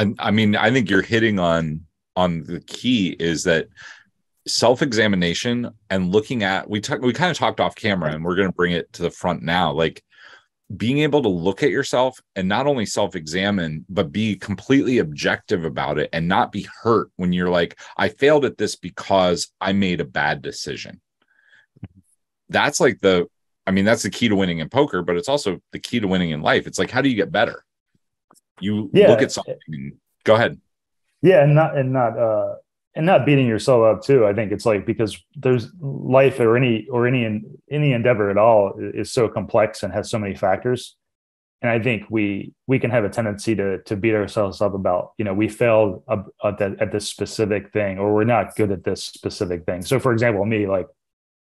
I, I mean, I think you're hitting on on the key is that self-examination and looking at we talk we kind of talked off camera and we're going to bring it to the front now like being able to look at yourself and not only self-examine but be completely objective about it and not be hurt when you're like i failed at this because i made a bad decision. That's like the i mean that's the key to winning in poker but it's also the key to winning in life. It's like how do you get better you yeah. look at something and go ahead. Yeah and not and not uh and not beating yourself up too i think it's like because there's life or any or any any endeavor at all is so complex and has so many factors. And i think we we can have a tendency to to beat ourselves up about you know we failed at, that, at this specific thing or we're not good at this specific thing. So for example me like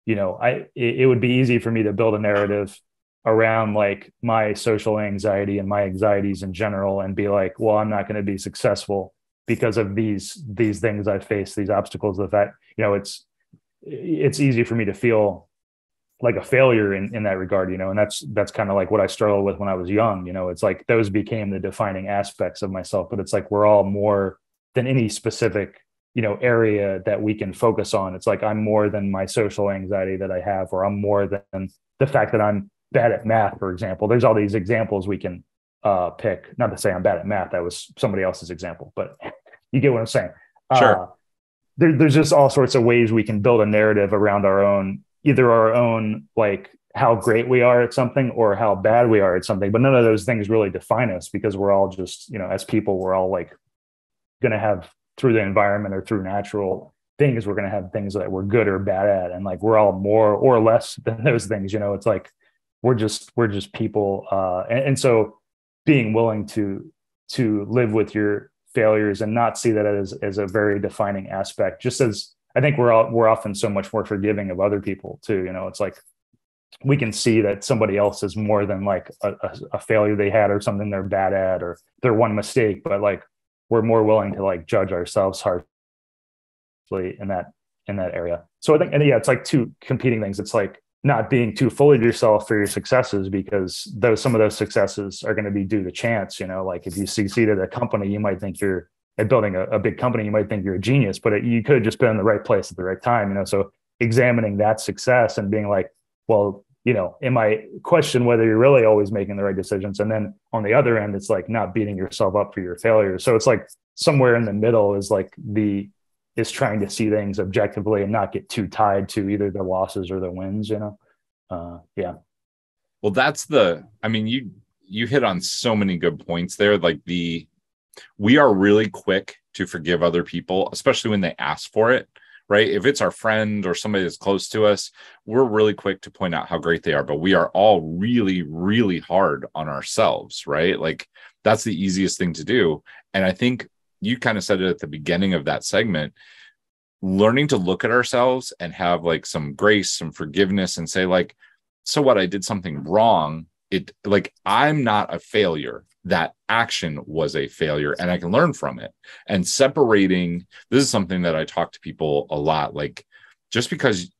you know i it, it would be easy for me to build a narrative around like my social anxiety and my anxieties in general and be like well i'm not going to be successful because of these these things I face, these obstacles. The fact, you know, it's it's easy for me to feel like a failure in in that regard, you know, and that's that's kind of like what I struggled with when I was young. You know, it's like those became the defining aspects of myself. But it's like we're all more than any specific you know area that we can focus on it's like i'm more than my social anxiety that i have or i'm more than the fact that i'm bad at math for example there's all these examples we can uh, pick. Not to say I'm bad at math. That was somebody else's example, but you get what I'm saying. Sure. Uh, there, there's just all sorts of ways we can build a narrative around our own, either our own like how great we are at something or how bad we are at something. But none of those things really define us because we're all just, you know, as people, we're all like going to have through the environment or through natural things, we're going to have things that we're good or bad at. And like we're all more or less than those things, you know, it's like we're just, we're just people. Uh, and, and so being willing to to live with your failures and not see that as as a very defining aspect just as i think we're all we're often so much more forgiving of other people too you know it's like we can see that somebody else is more than like a, a, a failure they had or something they're bad at or their one mistake but like we're more willing to like judge ourselves harshly in that in that area so i think and yeah it's like two competing things it's like not being too full of yourself for your successes because those some of those successes are going to be due to chance you know? Like if you succeed at a company you might think you're at building a, a big company you might think you're a genius but it, you could just been in the right place at the right time you know? So examining that success and being like well you know am i question whether you're really always making the right decisions? And then on the other end it's like not beating yourself up for your failures. So it's like somewhere in the middle is like the is trying to see things objectively and not get too tied to either the losses or the wins you know? Uh yeah. Well that's the i mean you you hit on so many good points there. Like the we are really quick to forgive other people especially when they ask for it right? If it's our friend or somebody that's close to us we're really quick to point out how great they are but we are all really really hard on ourselves right? Like that's the easiest thing to do. And i think you kind of said it at the beginning of that segment learning to look at ourselves and have like some grace some forgiveness and say like so what? I did something wrong. It like i'm not a failure. That action was a failure and i can learn from it. And separating this is something that i talk to people a lot like just because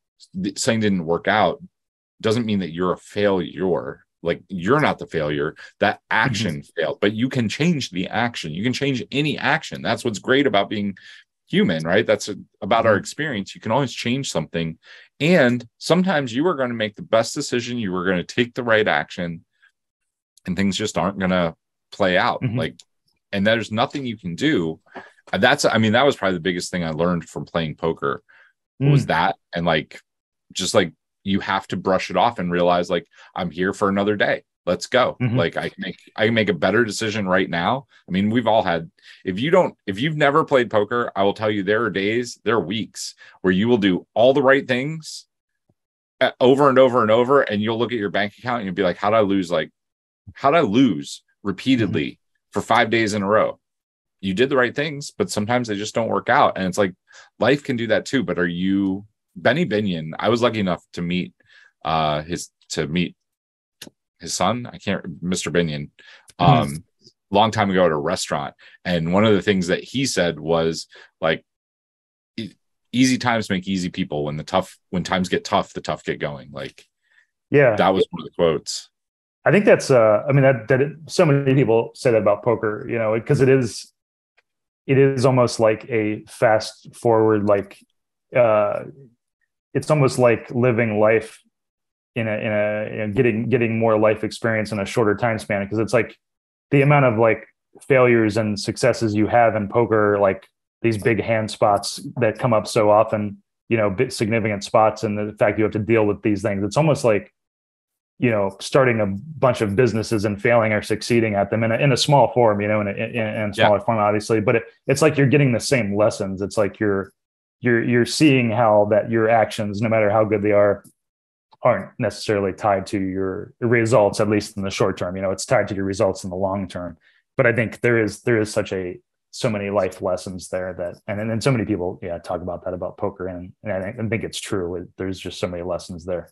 something didn't work out doesn't mean that you're a failure like you're not the failure. That mm-hmm. action mm-hmm. failed but you can change the action. You can change any action. That's what's great about being human right? That's a, about our mm-hmm. experience. You can always change something. And sometimes you are going to make the best decision. You are going to take the right action. And things just aren't going to play out. Mm-hmm. like and there's nothing you can do. That's i mean that was probably the biggest thing i learned from playing poker. Mm. was that? And like just like you have to brush it off and realize like I'm here for another day. Let's go. Mm-hmm. Like I can make I can make a better decision right now. I mean, we've all had if you don't if you've never played poker, I will tell you there are days, there are weeks where you will do all the right things uh, over and over and over and you'll look at your bank account and you'll be like how did I lose like how did I lose repeatedly mm-hmm. for 5 days in a row? You did the right things, but sometimes they just don't work out and it's like life can do that too, but are you Benny Binion, I was lucky enough to meet uh his to meet his son. I can't Mr. Binion. Hmm. Um mm-hmm. long time ago at a restaurant. And one of the things that he said was like easy times make easy people. When the tough when times get tough, the tough get going. Like yeah, that was one of the quotes. I think that's uh I mean that that it, so many people say that about poker, you know, because it is it is almost like a fast forward like uh it's almost like living life in a in a you know, getting getting more life experience in a shorter time span because it's like the amount of like failures and successes you have in poker like these big hand spots that come up so often you know bit significant spots and the fact you have to deal with these things it's almost like you know starting a bunch of businesses and failing or succeeding at them in a, in a small form you know in a, in, in a smaller yeah. form obviously but it, it's like you're getting the same lessons it's like you're you're you're seeing how that your actions no matter how good they are aren't necessarily tied to your results at least in the short term. You know it's tied to your results in the long term. But i think there is there is such a so many life lessons there that and and, so many people yeah talk about that about poker and and i think, I think it's true. There's just so many lessons there